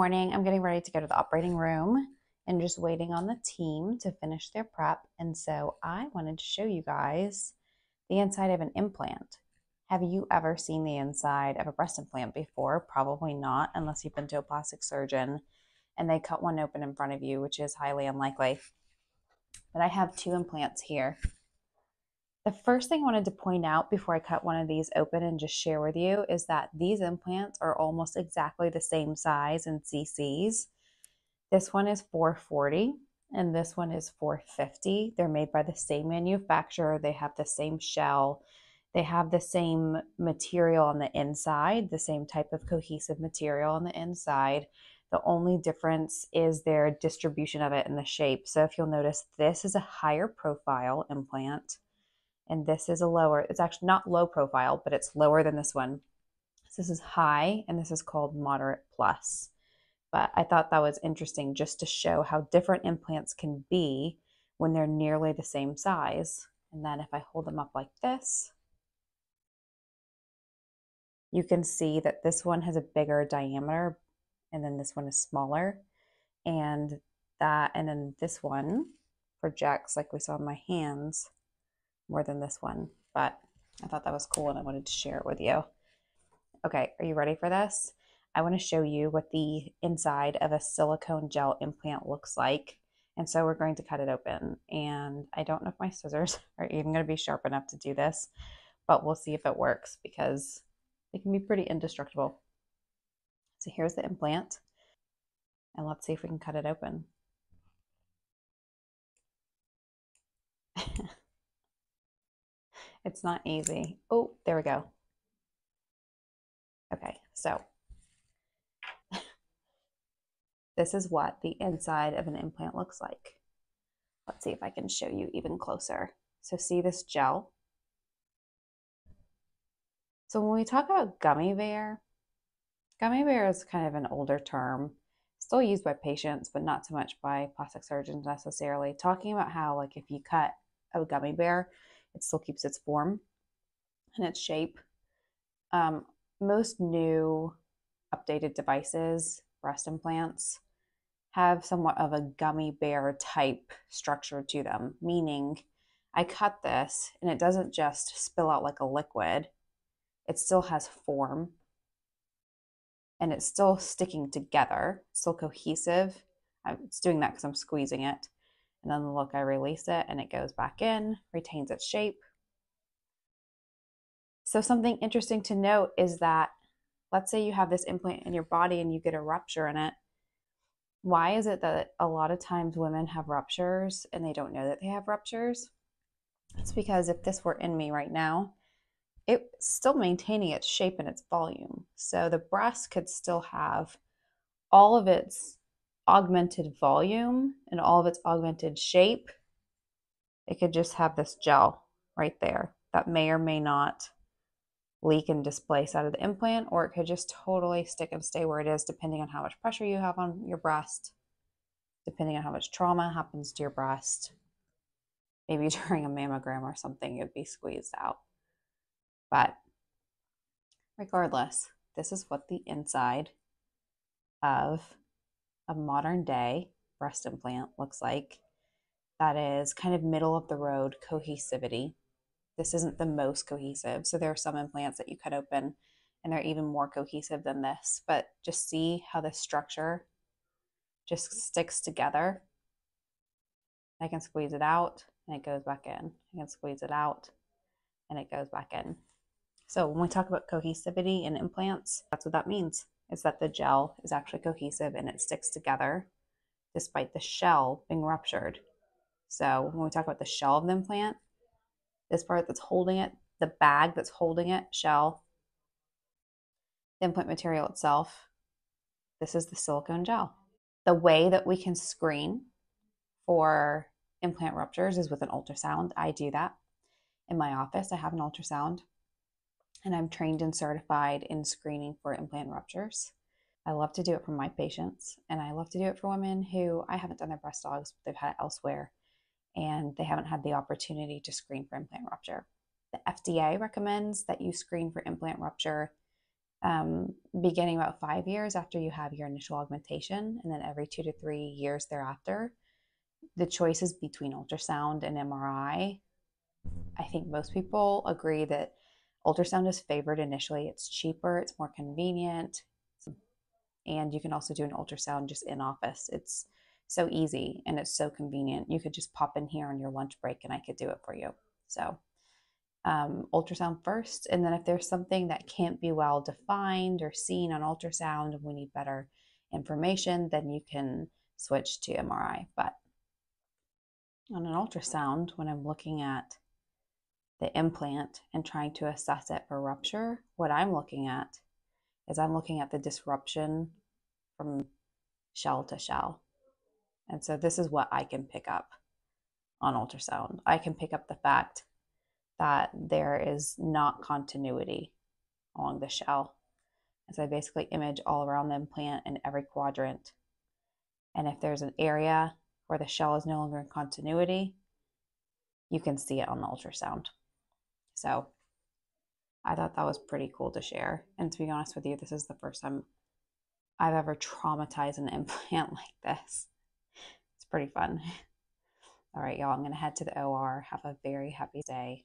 morning. I'm getting ready to go to the operating room and just waiting on the team to finish their prep. And so I wanted to show you guys the inside of an implant. Have you ever seen the inside of a breast implant before? Probably not, unless you've been to a plastic surgeon and they cut one open in front of you, which is highly unlikely. But I have two implants here. The first thing I wanted to point out before I cut one of these open and just share with you is that these implants are almost exactly the same size in cc's. This one is 440 and this one is 450. They're made by the same manufacturer. They have the same shell. They have the same material on the inside, the same type of cohesive material on the inside. The only difference is their distribution of it in the shape. So if you'll notice, this is a higher profile implant and this is a lower, it's actually not low profile, but it's lower than this one. So this is high and this is called moderate plus. But I thought that was interesting just to show how different implants can be when they're nearly the same size. And then if I hold them up like this, you can see that this one has a bigger diameter and then this one is smaller. And that, and then this one projects like we saw in my hands more than this one, but I thought that was cool and I wanted to share it with you. Okay, are you ready for this? I want to show you what the inside of a silicone gel implant looks like. And so we're going to cut it open. And I don't know if my scissors are even going to be sharp enough to do this, but we'll see if it works because it can be pretty indestructible. So here's the implant. And let's see if we can cut it open. It's not easy. Oh, there we go. Okay, so this is what the inside of an implant looks like. Let's see if I can show you even closer. So see this gel? So when we talk about gummy bear, gummy bear is kind of an older term, still used by patients, but not so much by plastic surgeons necessarily. Talking about how like if you cut a gummy bear, it still keeps its form and its shape. Um, most new updated devices, breast implants, have somewhat of a gummy bear type structure to them, meaning I cut this and it doesn't just spill out like a liquid, it still has form and it's still sticking together, still cohesive. It's doing that because I'm squeezing it. And then look, I release it and it goes back in, retains its shape. So something interesting to note is that let's say you have this implant in your body and you get a rupture in it. Why is it that a lot of times women have ruptures and they don't know that they have ruptures? It's because if this were in me right now, it's still maintaining its shape and its volume. So the breast could still have all of its augmented volume and all of its augmented shape, it could just have this gel right there that may or may not leak and displace out of the implant, or it could just totally stick and stay where it is, depending on how much pressure you have on your breast, depending on how much trauma happens to your breast. Maybe during a mammogram or something, it would be squeezed out. But regardless, this is what the inside of a modern day breast implant looks like that is kind of middle of the road cohesivity. This isn't the most cohesive. So there are some implants that you cut open and they're even more cohesive than this. But just see how the structure just sticks together. I can squeeze it out and it goes back in. I can squeeze it out and it goes back in. So when we talk about cohesivity in implants, that's what that means is that the gel is actually cohesive and it sticks together despite the shell being ruptured. So when we talk about the shell of the implant, this part that's holding it, the bag that's holding it, shell, the implant material itself, this is the silicone gel. The way that we can screen for implant ruptures is with an ultrasound. I do that in my office. I have an ultrasound and I'm trained and certified in screening for implant ruptures. I love to do it for my patients, and I love to do it for women who I haven't done their breast augs, but they've had it elsewhere, and they haven't had the opportunity to screen for implant rupture. The FDA recommends that you screen for implant rupture um, beginning about five years after you have your initial augmentation, and then every two to three years thereafter. The choices between ultrasound and MRI, I think most people agree that ultrasound is favored initially. It's cheaper, it's more convenient, and you can also do an ultrasound just in office. It's so easy and it's so convenient. You could just pop in here on your lunch break and I could do it for you. So, um, ultrasound first. And then if there's something that can't be well defined or seen on ultrasound and we need better information, then you can switch to MRI. But on an ultrasound, when I'm looking at the implant and trying to assess it for rupture, what I'm looking at is I'm looking at the disruption from shell to shell. And so this is what I can pick up on ultrasound. I can pick up the fact that there is not continuity along the shell. And so I basically image all around the implant in every quadrant. And if there's an area where the shell is no longer in continuity, you can see it on the ultrasound. So I thought that was pretty cool to share. And to be honest with you, this is the first time I've ever traumatized an implant like this. It's pretty fun. All right, y'all, I'm going to head to the OR. Have a very happy day.